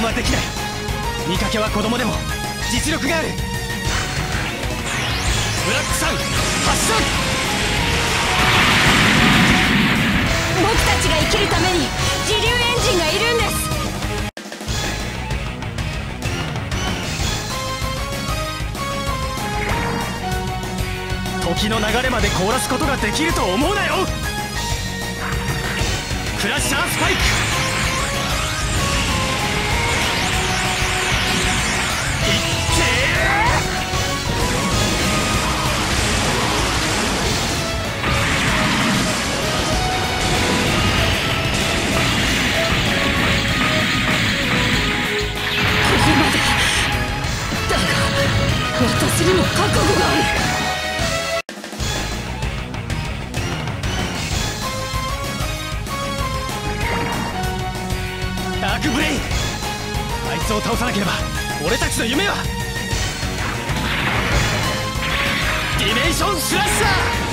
はできない。見かけは子供でも。実力がある。ブラックさん発射僕たちが生きるために自流エンジンがいるんです。時の流れまで凍らすことができると思うなよ。クラッシャースパイクにも覚悟がある。ダークブレイン。あいつを倒さなければ俺たちの夢はディメンションスラッシャー。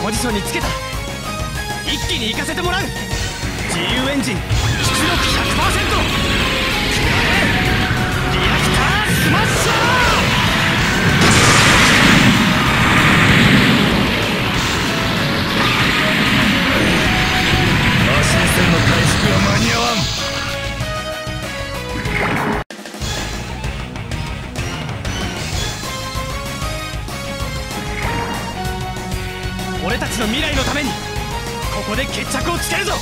いポジションにつけた。一気に行かせてもらう。時流エンジン出力100%食らえリアクタースマッシュ俺たちの未来のためにここで決着をつけるぞ